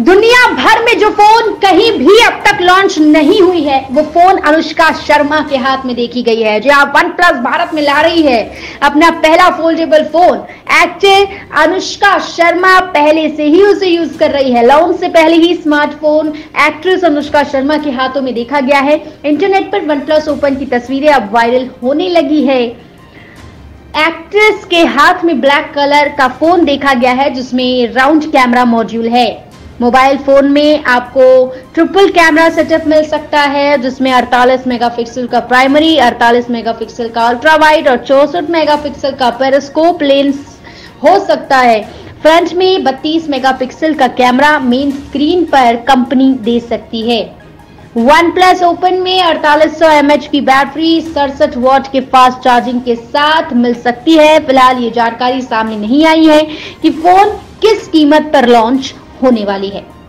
दुनिया भर में जो फ़ोन कहीं भी अब तक लॉन्च नहीं हुई है, वो फ़ोन अनुष्का शर्मा के हाथ में देखी गई है, जो आप वन प्लस भारत में ला रही है। अपना पहला foldable phone actor Anushka Sharma पहले से ही उसे यूज़ कर रही है। लॉन्च से पहले ही स्मार्टफ़ोन एक्ट्रेस अनुष्का शर्मा के हाथों में देखा गया है। इंटरनेट पर वन प्लस ओपन की तस्वीरें अब वायरल होने लगी है। एक्ट्रेस के हाथ में ब्लैक कलर का फ़ोन देखा गया है, जिसमें राउंड कैमरा मॉड्यूल है। मोबाइल फ़ोन में आपको ट्रिपल कैमरा सेटअप मिल सकता है, जिसमें 48 मेगापिक्सल का प्राइमरी 48 मेगापिक्सल का अल्ट्रा वाइड और चौसठ मेगापिक्सल का पेरिस्कोप लेंस हो सकता है। फ्रंट में 32 मेगापिक्सल का कैमरा मेन स्क्रीन पर कंपनी दे सकती है। वन प्लस ओपन में 4800 सौ की बैटरी, सड़सठ वॉट के फास्ट चार्जिंग के साथ मिल सकती है। फ़िलहाल ये जानकारी सामने नहीं आई है कि फ़ोन किस कीमत पर लॉन्च होने वाली है।